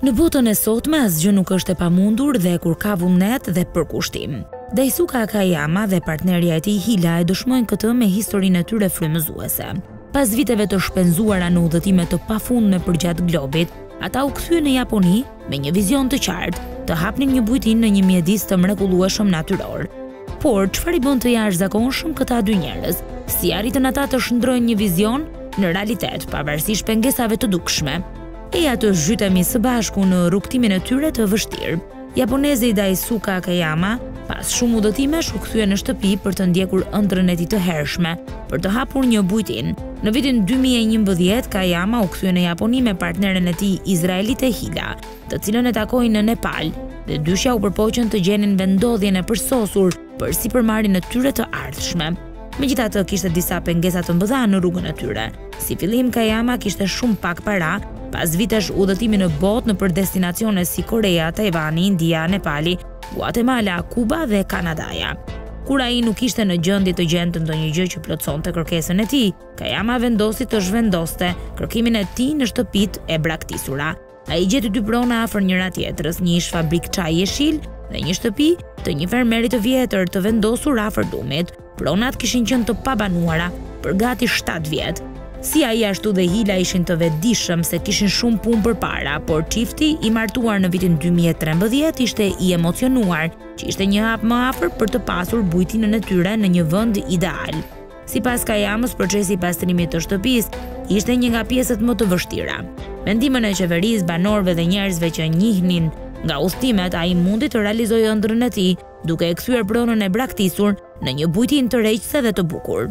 Në botën e sotme asgjë nuk është e pamundur dhe kur ka vullnet dhe përkushtim. Daisuke Kajiyama dhe partnerja e tij Hila e dëshmojnë këtë me historinë e tyre frymëzuese. Pas viteve të shpenzuara në udhëtime të pafundme përgjatë globit, ata u kthyen në Japoni me një vizion të qartë, të hapnin një bujtinë në një mjedis të mrekullueshëm natyror. Por çfarë i bën të jashtëzakonshëm këta dy njerëz? Si arritën ata të shndrojnë një vizion në realitet pavarësisht pengesave të dukshme? Ejani të zhytemi së bashku në rrugëtimin e tyre të vështirë. Japonezi Daisuke Kajiyama, pas shumë udhëtimesh, u kthye në shtëpi për të ndjekur ëndrrën e tij të hershme, për të hapur një bujtinë. Në vitin 2011, Kajiyama u kthye në Japoni me partneren e tij izraelite Hila, të cilën e takoi në Nepal, dhe dyshja u përpoqën të gjenin vendndodhjen e përsosur për sipërmarrjen e tyre të ardhshme. Megjithatë, kishte disa pengesa të mëdha në rrugën e tyre. Si fillim, Kajiyama kishte shumë pak para, pas vitesh udhëtimi në botë nëpër destinacione si Koreja, Tajvani, India, Nepali, Guatemala, Kuba dhe Kanadaja. Kur ai nuk ishte në gjendje të gjente ndonjë gjë që plotësonte kërkesën e tij, Kajiyama vendosi të zhvendoste kërkimin e tij në shtëpitë e braktisura. Ai gjeti dy prona afër njëra-tjetrës, një ish-fabrikë çaji jeshil dhe një shtëpi të një fermeri të vjetër të vendosur afër lumit. Pronat kishin qenë të pabanuara për gati 7 vjet. Si ai ashtu dhe Hila ishin të vetëdijshëm se kishin shumë punë përpara, por çifti i martuar në vitin 2013 ishte i emocionuar që ishte një hap më afër për të pasur bujtinën e tyre në një vend ideal. Sipas Kajiyamës, procesi i pastrimit të shtëpisë ishte një nga pjesët më të vështira. Me ndihmën e qeverisë, banorëve dhe njerëzve që njihnin nga udhëtimet, ai mundi të realizojë ëndrrën e tij, duke e kthyer pronën e braktisur në një bujtinë tërheqëse dhe të bukur.